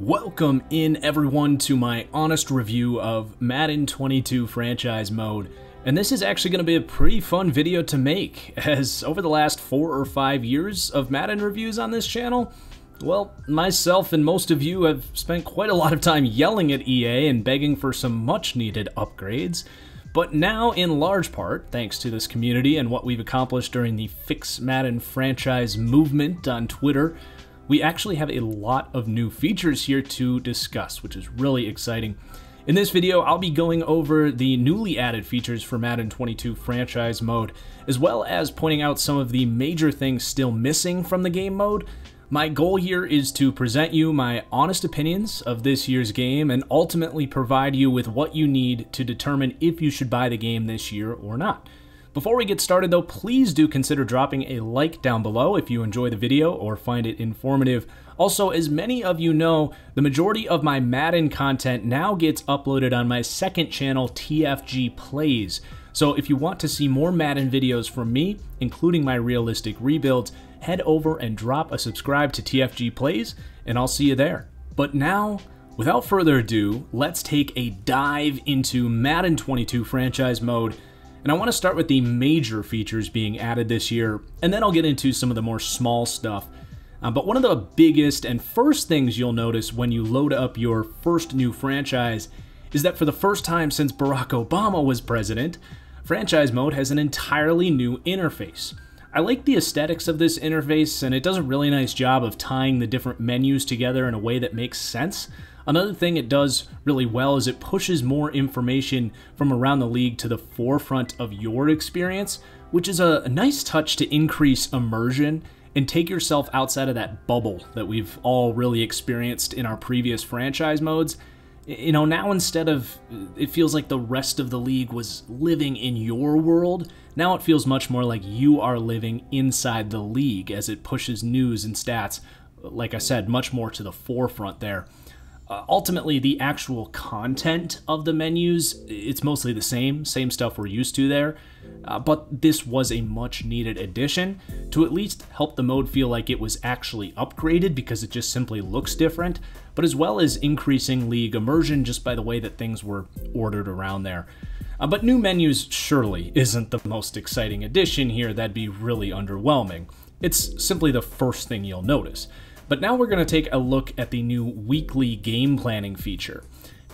Welcome in everyone to my honest review of Madden 22 franchise mode. And this is actually going to be a pretty fun video to make, as over the last four or five years of Madden reviews on this channel, well, myself and most of you have spent quite a lot of time yelling at EA and begging for some much needed upgrades. But now, in large part, thanks to this community and what we've accomplished during the Fix Madden franchise movement on Twitter, we actually have a lot of new features here to discuss, which is really exciting. In this video, I'll be going over the newly added features for Madden 22 franchise mode, as well as pointing out some of the major things still missing from the game mode. My goal here is to present you my honest opinions of this year's game and ultimately provide you with what you need to determine if you should buy the game this year or not. Before we get started though, please do consider dropping a like down below if you enjoy the video or find it informative. Also, as many of you know, the majority of my Madden content now gets uploaded on my second channel, TFG Plays. So if you want to see more Madden videos from me, including my realistic rebuilds, head over and drop a subscribe to TFG Plays, and I'll see you there. But now, without further ado, let's take a dive into Madden 22 franchise mode and I want to start with the major features being added this year, and then I'll get into some of the more small stuff. Uh, but one of the biggest and first things you'll notice when you load up your first new franchise is that for the first time since Barack Obama was president, franchise mode has an entirely new interface. I like the aesthetics of this interface, and it does a really nice job of tying the different menus together in a way that makes sense. Another thing it does really well is it pushes more information from around the league to the forefront of your experience, which is a, nice touch to increase immersion and take yourself outside of that bubble that we've all really experienced in our previous franchise modes. You know, now instead of it feels like the rest of the league was living in your world, now it feels much more like you are living inside the league as it pushes news and stats, like I said, much more to the forefront there. Uh, ultimately, the actual content of the menus, it's mostly the same, same stuff we're used to there. Uh, but this was a much needed addition to at least help the mode feel like it was actually upgraded because it just simply looks different, but as well as increasing league immersion just by the way that things were ordered around there. Uh, but new menus surely isn't the most exciting addition here, that'd be really underwhelming. It's simply the first thing you'll notice. But now we're going to take a look at the new weekly game planning feature.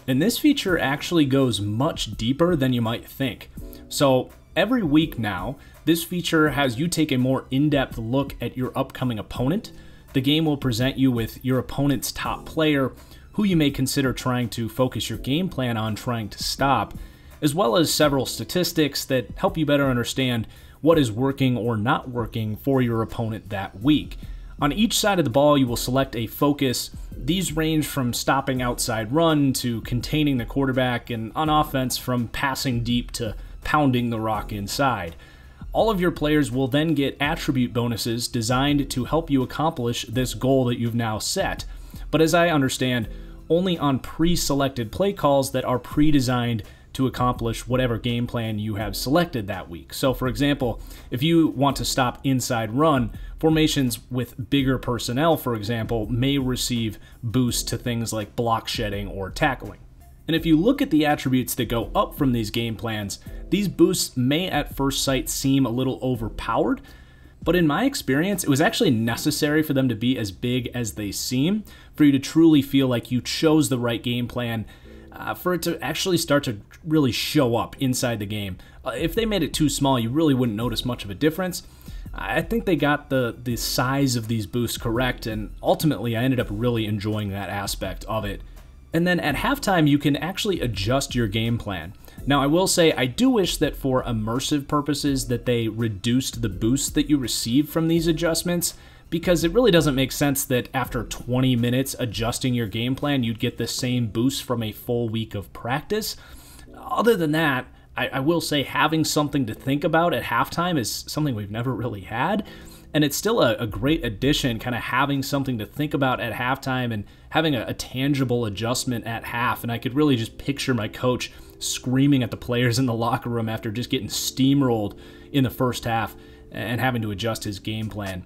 And this feature actually goes much deeper than you might think. So every week now, this feature has you take a more in-depth look at your upcoming opponent. The game will present you with your opponent's top player, who you may consider trying to focus your game plan on trying to stop, as well as several statistics that help you better understand what is working or not working for your opponent that week. On each side of the ball, you will select a focus. These range from stopping outside run to containing the quarterback, and on offense, from passing deep to pounding the rock inside. All of your players will then get attribute bonuses designed to help you accomplish this goal that you've now set. But as I understand, only on pre selected play calls that are pre designed to accomplish whatever game plan you have selected that week. So, for example, if you want to stop inside run, formations with bigger personnel, for example, may receive boosts to things like block shedding or tackling. And if you look at the attributes that go up from these game plans, these boosts may at first sight seem a little overpowered, but in my experience, it was actually necessary for them to be as big as they seem for you to truly feel like you chose the right game plan uh, for it to actually start to really show up inside the game. Uh, if they made it too small, you really wouldn't notice much of a difference. I think they got the the size of these boosts correct, and ultimately, I ended up really enjoying that aspect of it. And then at halftime, you can actually adjust your game plan. Now, I will say I do wish that for immersive purposes that they reduced the boosts that you receive from these adjustments because it really doesn't make sense that after 20 minutes adjusting your game plan, you'd get the same boost from a full week of practice. Other than that, I, I will say having something to think about at halftime is something we've never really had. And it's still a, a great addition, kind of having something to think about at halftime and having a, a tangible adjustment at half. And I could really just picture my coach screaming at the players in the locker room after just getting steamrolled in the first half and having to adjust his game plan.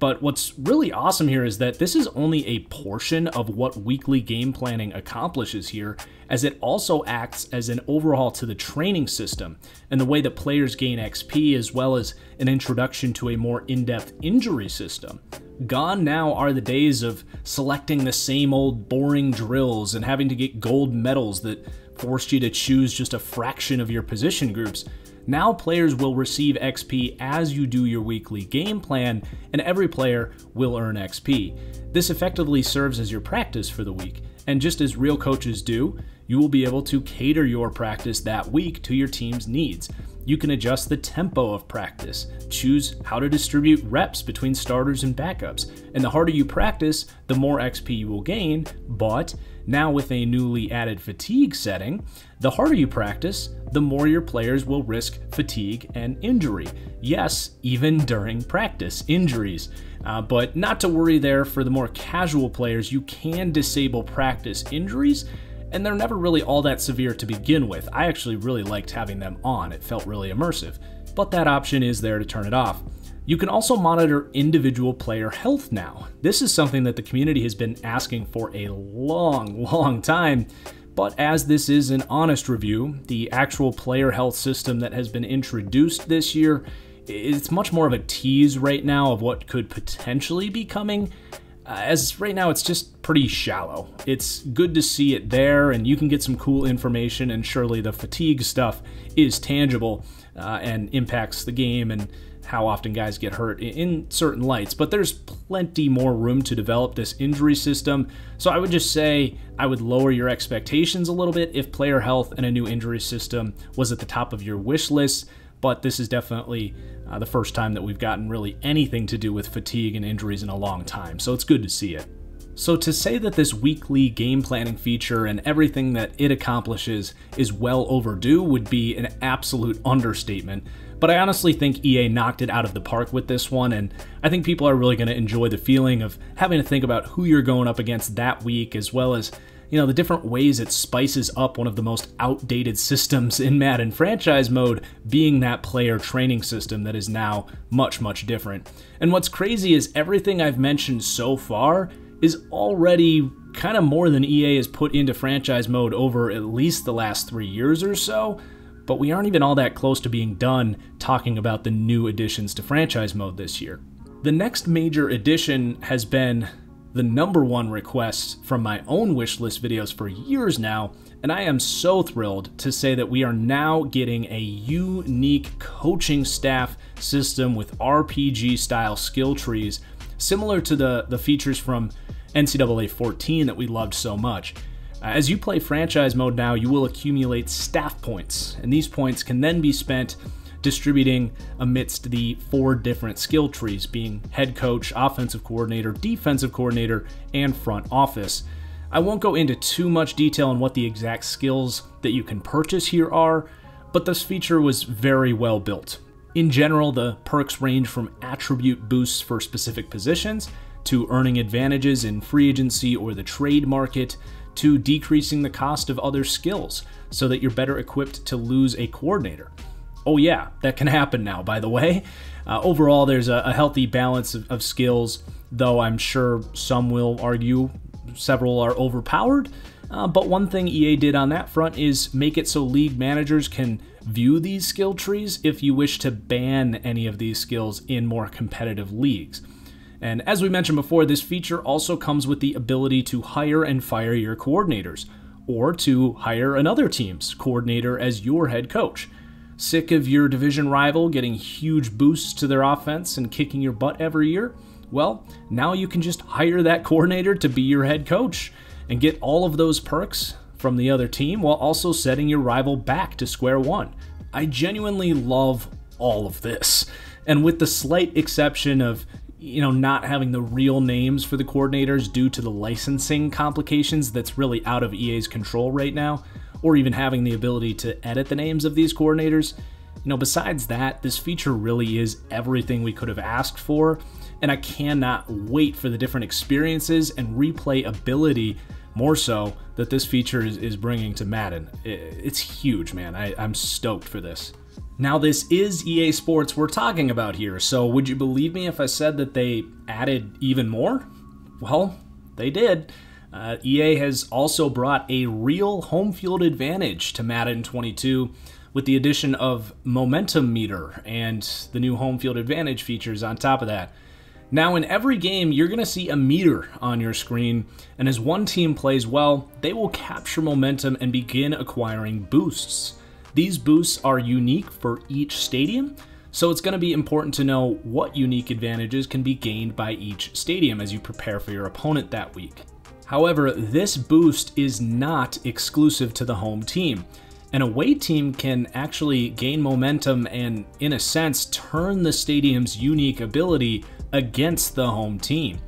But what's really awesome here is that this is only a portion of what weekly game planning accomplishes here, as it also acts as an overhaul to the training system and the way that players gain XP, as well as an introduction to a more in depth injury system. Gone now are the days of selecting the same old boring drills and having to get gold medals that forced you to choose just a fraction of your position groups. Now players will receive XP as you do your weekly game plan, and every player will earn XP. This effectively serves as your practice for the week, and just as real coaches do, you will be able to cater your practice that week to your team's needs. You can adjust the tempo of practice, choose how to distribute reps between starters and backups, and the harder you practice, the more XP you will gain, but now with a newly added fatigue setting, the harder you practice, the more your players will risk fatigue and injury. Yes, even during practice, injuries. Uh, but not to worry there, for the more casual players, you can disable practice injuries and they're never really all that severe to begin with. I actually really liked having them on, it felt really immersive, but that option is there to turn it off. You can also monitor individual player health now. This is something that the community has been asking for a long, long time, but as this is an honest review, the actual player health system that has been introduced this year, it's much more of a tease right now of what could potentially be coming, uh, as right now it's just pretty shallow. It's good to see it there, and you can get some cool information, and surely the fatigue stuff is tangible uh, and impacts the game and how often guys get hurt in certain lights, but there's plenty more room to develop this injury system. So I would just say I would lower your expectations a little bit if player health and a new injury system was at the top of your wish list but this is definitely uh, the first time that we've gotten really anything to do with fatigue and injuries in a long time, so it's good to see it. So to say that this weekly game planning feature and everything that it accomplishes is well overdue would be an absolute understatement. But I honestly think EA knocked it out of the park with this one, and I think people are really going to enjoy the feeling of having to think about who you're going up against that week, as well as you know, the different ways it spices up one of the most outdated systems in Madden franchise mode being that player training system that is now much, much different. And what's crazy is everything I've mentioned so far is already kind of more than EA has put into franchise mode over at least the last three years or so, but we aren't even all that close to being done talking about the new additions to franchise mode this year. The next major addition has been the number one request from my own wishlist videos for years now, and I am so thrilled to say that we are now getting a unique coaching staff system with RPG style skill trees, similar to the, the features from NCAA 14 that we loved so much. As you play franchise mode now, you will accumulate staff points, and these points can then be spent distributing amidst the four different skill trees being head coach, offensive coordinator, defensive coordinator, and front office. I won't go into too much detail on what the exact skills that you can purchase here are, but this feature was very well built. In general, the perks range from attribute boosts for specific positions, to earning advantages in free agency or the trade market, to decreasing the cost of other skills so that you're better equipped to lose a coordinator. Oh, yeah, that can happen now, by the way. Uh, overall, there's a, a healthy balance of, of, skills, though I'm sure some will argue several are overpowered. Uh, but one thing EA did on that front is make it so league managers can view these skill trees if you wish to ban any of these skills in more competitive leagues. And as we mentioned before, this feature also comes with the ability to hire and fire your coordinators, or to hire another team's coordinator as your head coach. Sick of your division rival getting huge boosts to their offense and kicking your butt every year? Well, now you can just hire that coordinator to be your head coach and get all of those perks from the other team while also setting your rival back to square one. I genuinely love all of this. And with the slight exception of you know not having the real names for the coordinators due to the licensing complications that's really out of EA's control right now, or even having the ability to edit the names of these coordinators. You know, besides that, this feature really is everything we could have asked for, and I cannot wait for the different experiences and replay ability more so that this feature is, is bringing to Madden. It's huge, man. I, I'm stoked for this. Now, this is EA Sports we're talking about here, so would you believe me if I said that they added even more? Well, they did. Uh, EA has also brought a real home field advantage to Madden 22 with the addition of Momentum Meter and the new home field advantage features on top of that. Now, in every game, you're going to see a meter on your screen, and as one team plays well, they will capture momentum and begin acquiring boosts. These boosts are unique for each stadium, so it's going to be important to know what unique advantages can be gained by each stadium as you prepare for your opponent that week. However, this boost is not exclusive to the home team. An away team can actually gain momentum and, in a sense, turn the stadium's unique ability against the home team.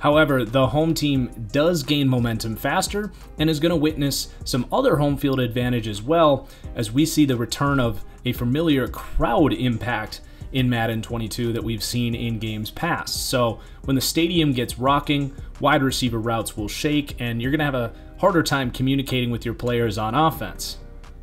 However, the home team does gain momentum faster and is going to witness some other home field advantage as well as we see the return of a familiar crowd impact in Madden 22 that we've seen in games past. So when the stadium gets rocking, wide receiver routes will shake and you're going to have a harder time communicating with your players on offense.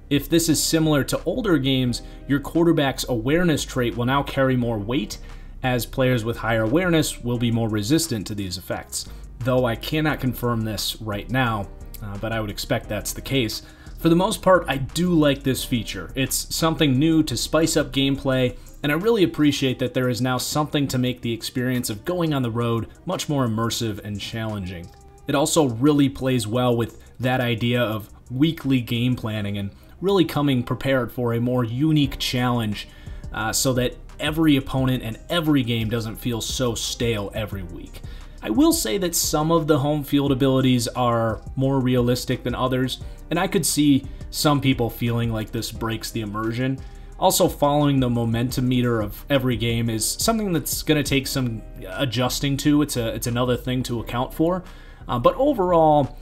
If this is similar to older games, your quarterback's awareness trait will now carry more weight as players with higher awareness will be more resistant to these effects. Though I cannot confirm this right now, uh, but I would expect that's the case. For the most part, I do like this feature. It's something new to spice up gameplay, and I really appreciate that there is now something to make the experience of going on the road much more immersive and challenging. It also really plays well with that idea of weekly game planning and really coming prepared for a more unique challenge uh, so that every opponent and every game doesn't feel so stale every week. I will say that some of the home field abilities are more realistic than others, and I could see some people feeling like this breaks the immersion. Also, following the momentum meter of every game is something that's going to take some adjusting to. It's a it's another thing to account for, uh, but overall,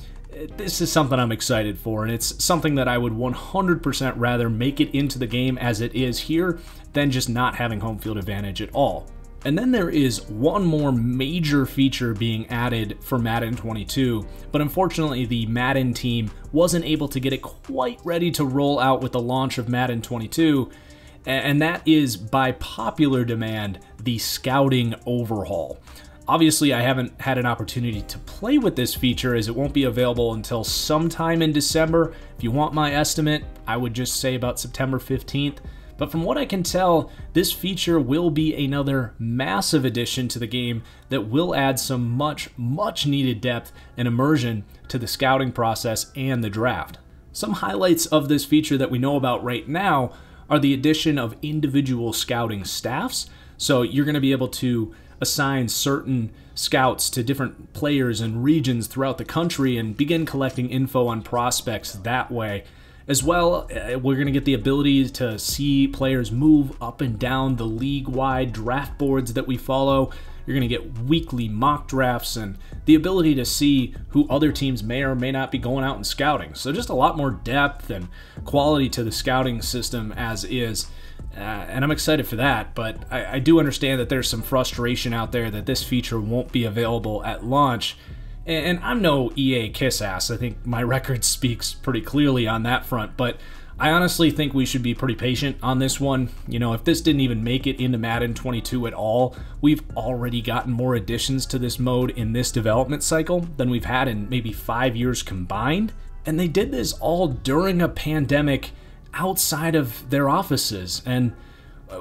this is something I'm excited for, and it's something that I would 100% rather make it into the game as it is here than just not having home field advantage at all. And then there is one more major feature being added for Madden 22, but unfortunately the Madden team wasn't able to get it quite ready to roll out with the launch of Madden 22, and that is by popular demand, the scouting overhaul. Obviously, I haven't had an opportunity to play with this feature as it won't be available until sometime in December. If you want my estimate, I would just say about September 15th. But from what I can tell, this feature will be another massive addition to the game that will add some much, much needed depth and immersion to the scouting process and the draft. Some highlights of this feature that we know about right now are the addition of individual scouting staffs. So you're going to be able to assign certain scouts to different players and regions throughout the country and begin collecting info on prospects that way. As well, uh, we're going to get the ability to see players move up and down the league wide draft boards that we follow. You're going to get weekly mock drafts and the ability to see who other teams may or may not be going out and scouting. So, just a lot more depth and quality to the scouting system as is. Uh, and I'm excited for that, but I, I, do understand that there's some frustration out there that this feature won't be available at launch. And, and I'm no EA kiss ass. I think my record speaks pretty clearly on that front, but I honestly think we should be pretty patient on this one. You know, if this didn't even make it into Madden 22 at all, we've already gotten more additions to this mode in this development cycle than we've had in maybe five years combined. And they did this all during a pandemic outside of their offices. And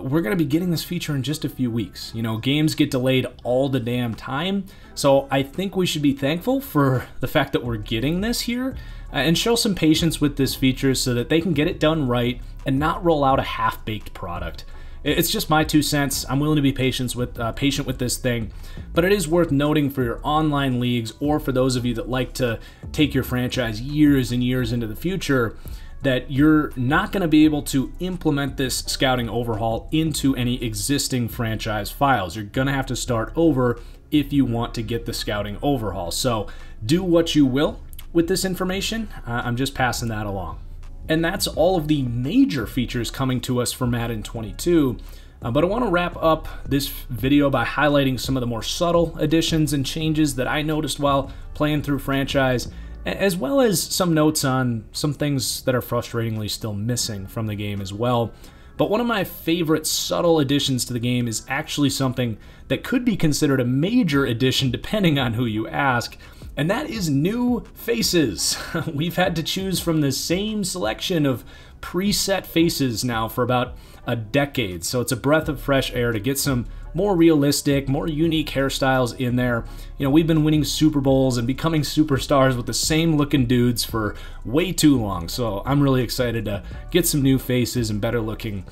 we're going to be getting this feature in just a few weeks. You know, games get delayed all the damn time. So I think we should be thankful for the fact that we're getting this here uh, and show some patience with this feature so that they can get it done right and not roll out a half baked product. It's just my two cents. I'm willing to be patient with uh, patient with this thing, but it is worth noting for your online leagues or for those of you that like to take your franchise years and years into the future that you're not going to be able to implement this scouting overhaul into any existing franchise files. You're going to have to start over if you want to get the scouting overhaul. So do what you will with this information. Uh, I'm just passing that along. And that's all of the major features coming to us for Madden 22. Uh, but I want to wrap up this video by highlighting some of the more subtle additions and changes that I noticed while playing through franchise as well as some notes on some things that are frustratingly still missing from the game as well. But one of my favorite subtle additions to the game is actually something that could be considered a major addition depending on who you ask, and that is new faces. We've had to choose from the same selection of preset faces now for about a decade, so it's a breath of fresh air to get some more realistic, more unique hairstyles in there. You know, we've been winning Super Bowls and becoming superstars with the same looking dudes for way too long, so I'm really excited to get some new faces and better looking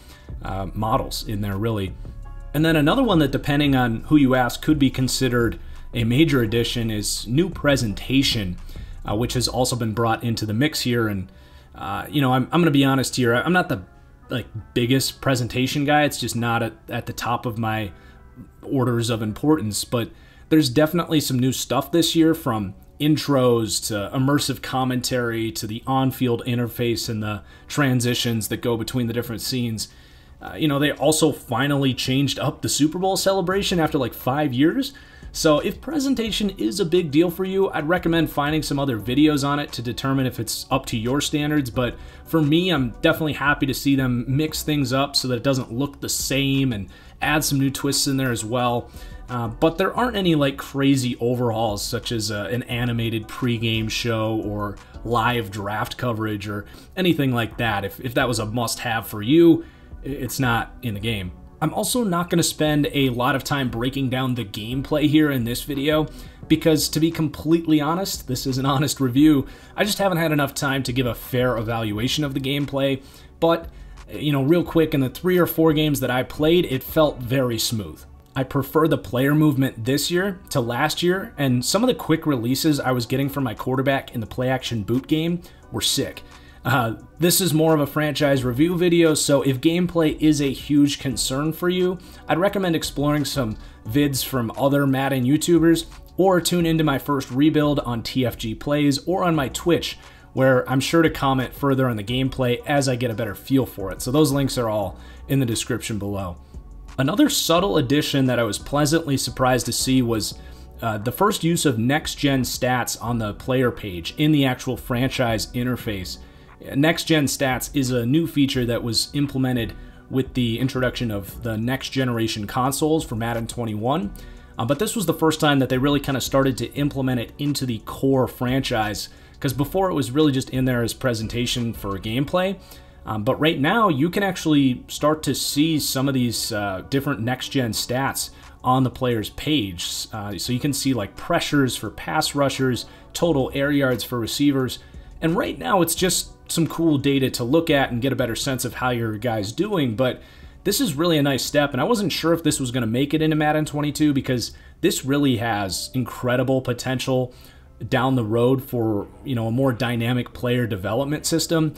uh, models in there, really. And then another one that, depending on who you ask, could be considered a major addition is new presentation, uh, which has also been brought into the mix here. And uh, you know, I'm, I'm going to be honest here. I'm not the like biggest presentation guy. It's just not at, at the top of my orders of importance. But there's definitely some new stuff this year from intros to immersive commentary to the on-field interface and the transitions that go between the different scenes. Uh, you know, they also finally changed up the Super Bowl celebration after like five years. So if presentation is a big deal for you, I'd recommend finding some other videos on it to determine if it's up to your standards. But for me, I'm definitely happy to see them mix things up so that it doesn't look the same and add some new twists in there as well. Uh, but there aren't any like crazy overhauls such as uh, an animated pregame show or live draft coverage or anything like that. If, if that was a must have for you, it's not in the game. I'm also not going to spend a lot of time breaking down the gameplay here in this video, because to be completely honest, this is an honest review, I just haven't had enough time to give a fair evaluation of the gameplay, but, you know, real quick, in the three or four games that I played, it felt very smooth. I prefer the player movement this year to last year, and some of the quick releases I was getting from my quarterback in the play action boot game were sick. Uh, this is more of a franchise review video, so if gameplay is a huge concern for you, I'd recommend exploring some vids from other Madden YouTubers, or tune into my first rebuild on TFG Plays or on my Twitch, where I'm sure to comment further on the gameplay as I get a better feel for it. So those links are all in the description below. Another subtle addition that I was pleasantly surprised to see was uh, the first use of next gen stats on the player page in the actual franchise interface. Next Gen Stats is a new feature that was implemented with the introduction of the next generation consoles for Madden 21. Uh, but this was the first time that they really kind of started to implement it into the core franchise, because before it was really just in there as presentation for gameplay. Um, but right now, you can actually start to see some of these uh, different next gen stats on the player's page. Uh, so you can see like pressures for pass rushers, total air yards for receivers. And right now, it's just some cool data to look at and get a better sense of how your guy's doing, but this is really a nice step, and I wasn't sure if this was going to make it into Madden 22 because this really has incredible potential down the road for you know a more dynamic player development system.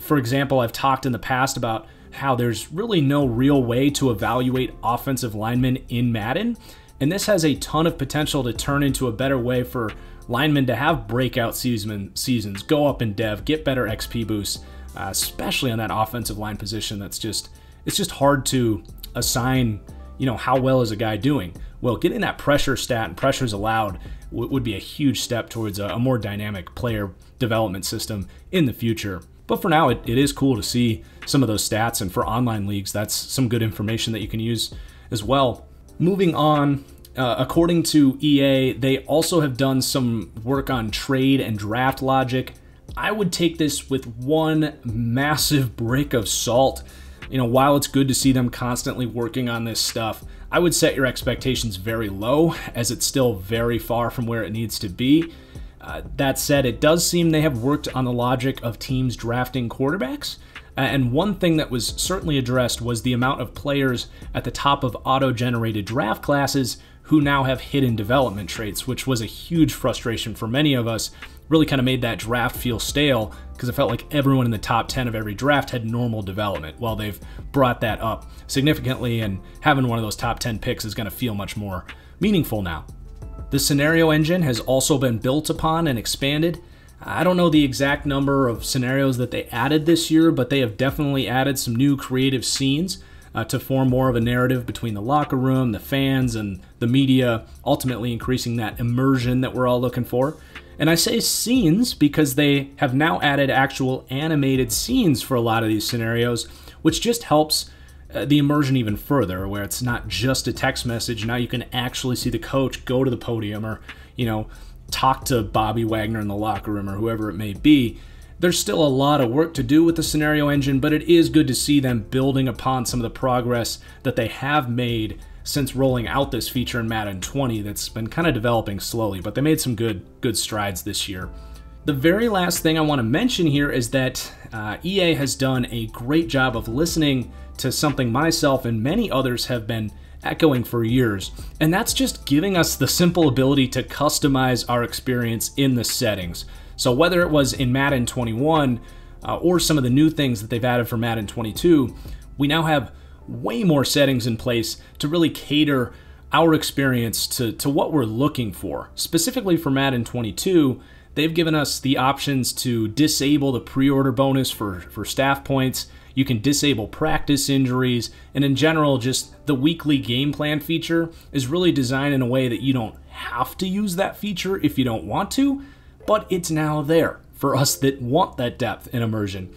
For example, I've talked in the past about how there's really no real way to evaluate offensive linemen in Madden, and this has a ton of potential to turn into a better way for linemen to have breakout season, seasons, go up in dev, get better XP boosts, uh, especially on that offensive line position. That's just it's just hard to assign. You know how well is a guy doing? Well, getting that pressure stat and pressures allowed would be a huge step towards a, more dynamic player development system in the future. But for now, it, it is cool to see some of those stats, and for online leagues, that's some good information that you can use as well. Moving on, uh, according to EA, they also have done some work on trade and draft logic. I would take this with one massive brick of salt. You know, while it's good to see them constantly working on this stuff, I would set your expectations very low, as it's still very far from where it needs to be. Uh, that said, it does seem they have worked on the logic of teams drafting quarterbacks. And one thing that was certainly addressed was the amount of players at the top of auto generated draft classes who now have hidden development traits, which was a huge frustration for many of us. Really kind of made that draft feel stale because it felt like everyone in the top 10 of every draft had normal development. Well, they've brought that up significantly, and having one of those top 10 picks is going to feel much more meaningful now. The scenario engine has also been built upon and expanded. I don't know the exact number of scenarios that they added this year, but they have definitely added some new creative scenes uh, to form more of a narrative between the locker room, the fans, and the media, ultimately increasing that immersion that we're all looking for. And I say scenes because they have now added actual animated scenes for a lot of these scenarios, which just helps uh, the immersion even further, where it's not just a text message. Now you can actually see the coach go to the podium or, you know, talk to Bobby Wagner in the locker room or whoever it may be. There's still a lot of work to do with the scenario engine, but it is good to see them building upon some of the progress that they have made since rolling out this feature in Madden 20 that's been kind of developing slowly, but they made some good good strides this year. The very last thing I want to mention here is that uh, EA has done a great job of listening to something myself and many others have been echoing for years, and that's just giving us the simple ability to customize our experience in the settings. So whether it was in Madden 21 uh, or some of the new things that they've added for Madden 22, we now have way more settings in place to really cater our experience to, to what we're looking for. Specifically for Madden 22, they've given us the options to disable the pre-order bonus for, for staff points, you can disable practice injuries, and in general, just the weekly game plan feature is really designed in a way that you don't have to use that feature if you don't want to, but it's now there for us that want that depth and immersion.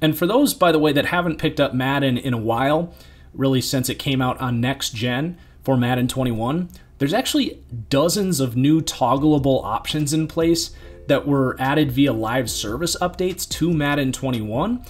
And for those, by the way, that haven't picked up Madden in a while, really since it came out on next gen for Madden 21, there's actually dozens of new toggleable options in place that were added via live service updates to Madden 21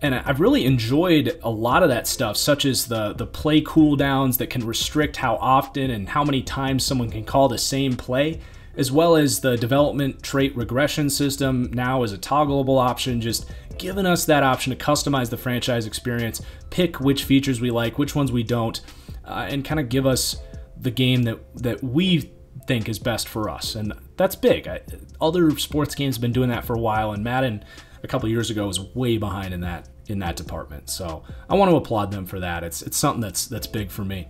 and I've really enjoyed a lot of that stuff, such as the the play cooldowns that can restrict how often and how many times someone can call the same play, as well as the development trait regression system now as a toggleable option, just giving us that option to customize the franchise experience, pick which features we like, which ones we don't, uh, and kind of give us the game that that we think is best for us. And that's big. I, other sports games have been doing that for a while, and Madden a couple years ago was way behind in that in that department. So I want to applaud them for that. It's it's something that's that's big for me.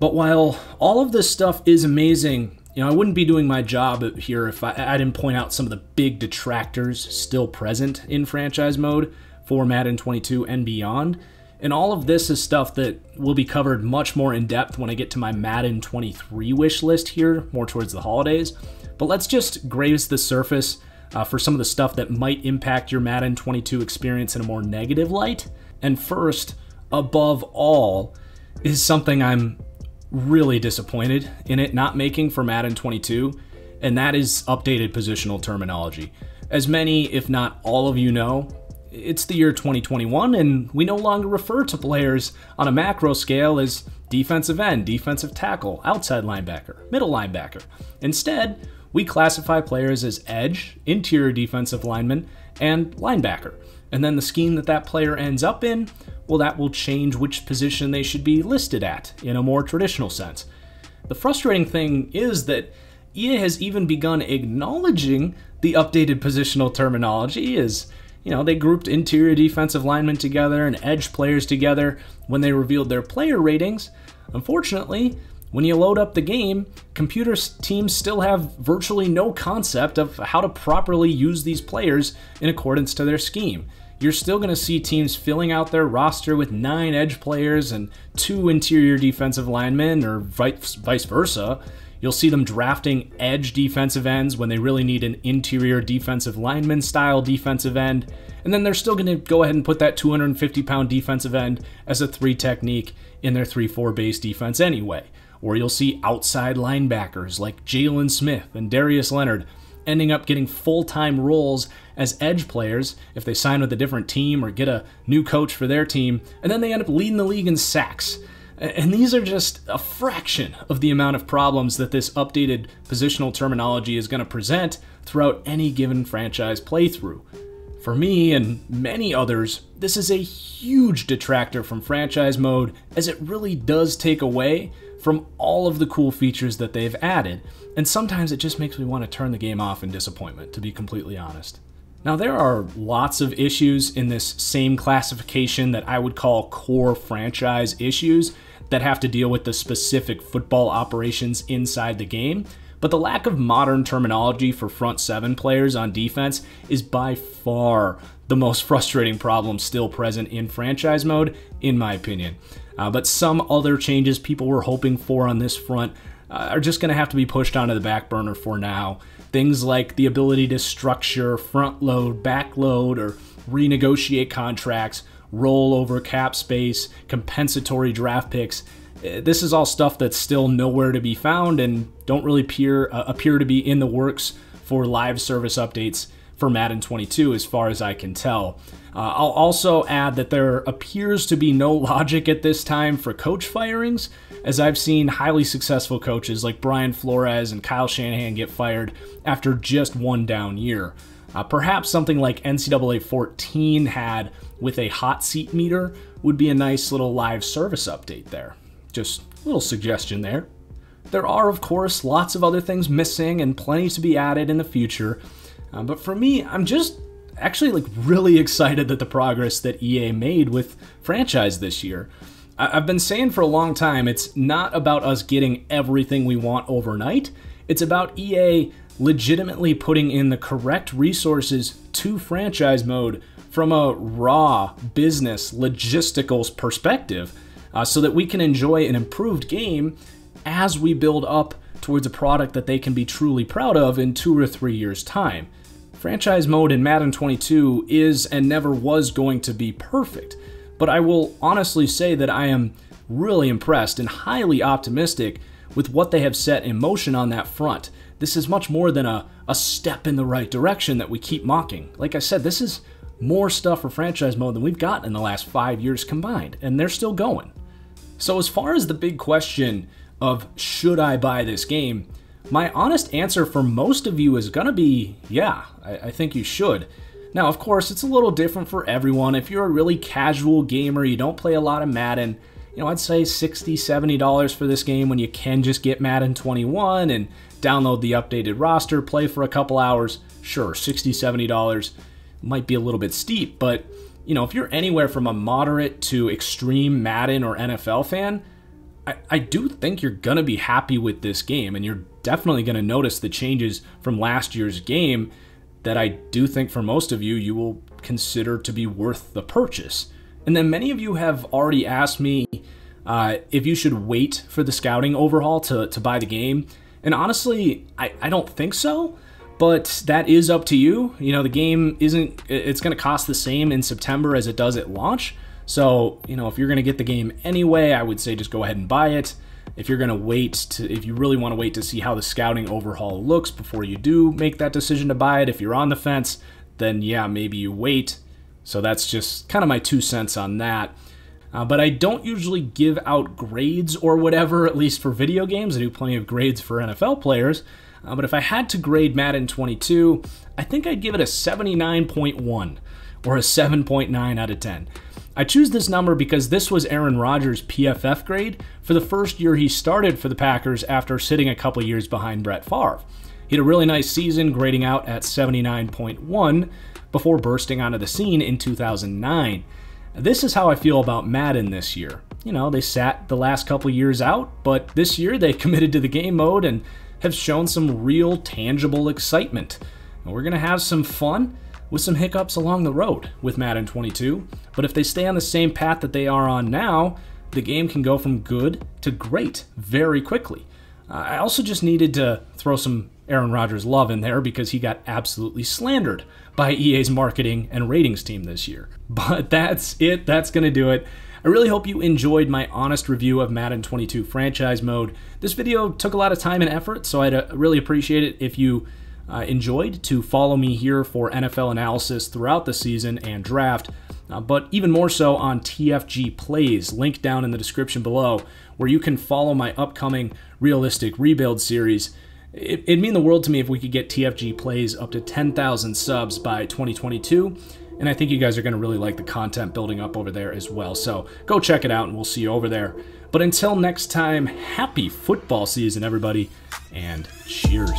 But while all of this stuff is amazing, you know, I wouldn't be doing my job here if I, I didn't point out some of the big detractors still present in franchise mode for Madden 22 and beyond. And all of this is stuff that will be covered much more in depth when I get to my Madden 23 wish list here, more towards the holidays. But let's just graze the surface uh, for some of the stuff that might impact your Madden 22 experience in a more negative light. And first, above all, is something I'm really disappointed in it not making for Madden 22, and that is updated positional terminology. As many, if not all of you know, it's the year 2021, and we no longer refer to players on a macro scale as defensive end, defensive tackle, outside linebacker, middle linebacker. Instead, we classify players as edge, interior defensive lineman, and linebacker. And then the scheme that that player ends up in, well, that will change which position they should be listed at in a more traditional sense. The frustrating thing is that EA has even begun acknowledging the updated positional terminology as you know, they grouped interior defensive linemen together and edge players together when they revealed their player ratings. Unfortunately, when you load up the game, computer teams still have virtually no concept of how to properly use these players in accordance to their scheme. You're still going to see teams filling out their roster with nine edge players and two interior defensive linemen, or vice versa. You'll see them drafting edge defensive ends when they really need an interior defensive lineman style defensive end. And then they're still going to go ahead and put that 250 pound defensive end as a three technique in their 3 4 base defense anyway or you'll see outside linebackers like Jalen Smith and Darius Leonard ending up getting full time roles as edge players if they sign with a different team or get a new coach for their team, and then they end up leading the league in sacks. And these are just a fraction of the amount of problems that this updated positional terminology is going to present throughout any given franchise playthrough. For me and many others, this is a huge detractor from franchise mode as it really does take away from all of the cool features that they've added, and sometimes it just makes me want to turn the game off in disappointment, to be completely honest. Now, there are lots of issues in this same classification that I would call core franchise issues that have to deal with the specific football operations inside the game, but the lack of modern terminology for front seven players on defense is by far the most frustrating problem still present in franchise mode, in my opinion. Uh, but some other changes people were hoping for on this front uh, are just going to have to be pushed onto the back burner for now. Things like the ability to structure front load, back load, or renegotiate contracts, rollover cap space, compensatory draft picks. Eh, this is all stuff that's still nowhere to be found and don't really appear, uh, appear to be in the works for live service updates for Madden 22, as far as I can tell. Uh, I'll also add that there appears to be no logic at this time for coach firings, as I've seen highly successful coaches like Brian Flores and Kyle Shanahan get fired after just one down year. Uh, perhaps something like NCAA 14 had with a hot seat meter would be a nice little live service update there. Just a little suggestion there. There are, of course, lots of other things missing and plenty to be added in the future. Uh, but for me, I'm just actually like really excited that the progress that EA made with franchise this year. I- I've been saying for a long time, it's not about us getting everything we want overnight. It's about EA legitimately putting in the correct resources to franchise mode from a raw business logisticals perspective uh, so that we can enjoy an improved game as we build up towards a product that they can be truly proud of in two or three years' time. Franchise mode in Madden 22 is and never was going to be perfect, but I will honestly say that I am really impressed and highly optimistic with what they have set in motion on that front. This is much more than a, a step in the right direction that we keep mocking. Like I said, this is more stuff for franchise mode than we've gotten in the last five years combined, and they're still going. So, as far as the big question of should I buy this game, my honest answer for most of you is gonna be yeah, I, I think you should. Now, of course, it's a little different for everyone. If you're a really casual gamer, you don't play a lot of Madden, you know, I'd say $60, $70 for this game when you can just get Madden 21 and download the updated roster, play for a couple hours. Sure, $60, $70 might be a little bit steep, but you know, if you're anywhere from a moderate to extreme Madden or NFL fan, I, I do think you're gonna be happy with this game, and you're definitely gonna notice the changes from last year's game that I do think for most of you you will consider to be worth the purchase. And then many of you have already asked me uh, if you should wait for the scouting overhaul to, to buy the game. And honestly, I, I don't think so but that is up to you. You know, the game isn't, it's going to cost the same in September as it does at launch. So, you know, if you're going to get the game anyway, I would say just go ahead and buy it. If you're going to wait to, if you really want to wait to see how the scouting overhaul looks before you do make that decision to buy it, if you're on the fence, then yeah, maybe you wait. So that's just kind of my two cents on that. Uh, but I don't usually give out grades or whatever, at least for video games. I do plenty of grades for NFL players. Uh, but if I had to grade Madden 22, I think I'd give it a 79.1 or a 7.9 out of 10. I choose this number because this was Aaron Rodgers' PFF grade for the first year he started for the Packers after sitting a couple years behind Brett Favre. He had a really nice season, grading out at 79.1 before bursting onto the scene in 2009. This is how I feel about Madden this year. You know, they sat the last couple years out, but this year they committed to the game mode and have shown some real tangible excitement. And we're going to have some fun with some hiccups along the road with Madden 22, but if they stay on the same path that they are on now, the game can go from good to great very quickly. Uh, I also just needed to throw some Aaron Rodgers love in there because he got absolutely slandered by EA's marketing and ratings team this year. But that's it, that's going to do it. I really hope you enjoyed my honest review of Madden 22 franchise mode. This video took a lot of time and effort, so I'd uh, really appreciate it if you uh, enjoyed to follow me here for NFL analysis throughout the season and draft, uh, but even more so on TFG Plays, link down in the description below, where you can follow my upcoming realistic rebuild series. It, would mean the world to me if we could get TFG Plays up to 10,000 subs by 2022 and I think you guys are going to really like the content building up over there as well. So go check it out and we'll see you over there. But until next time, happy football season, everybody, and cheers.